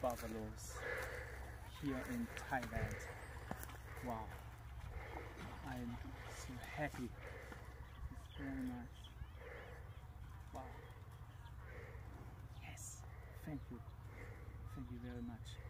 buffaloes here in Thailand. Wow, I'm so happy. It's very nice. Wow. Yes, thank you. Thank you very much.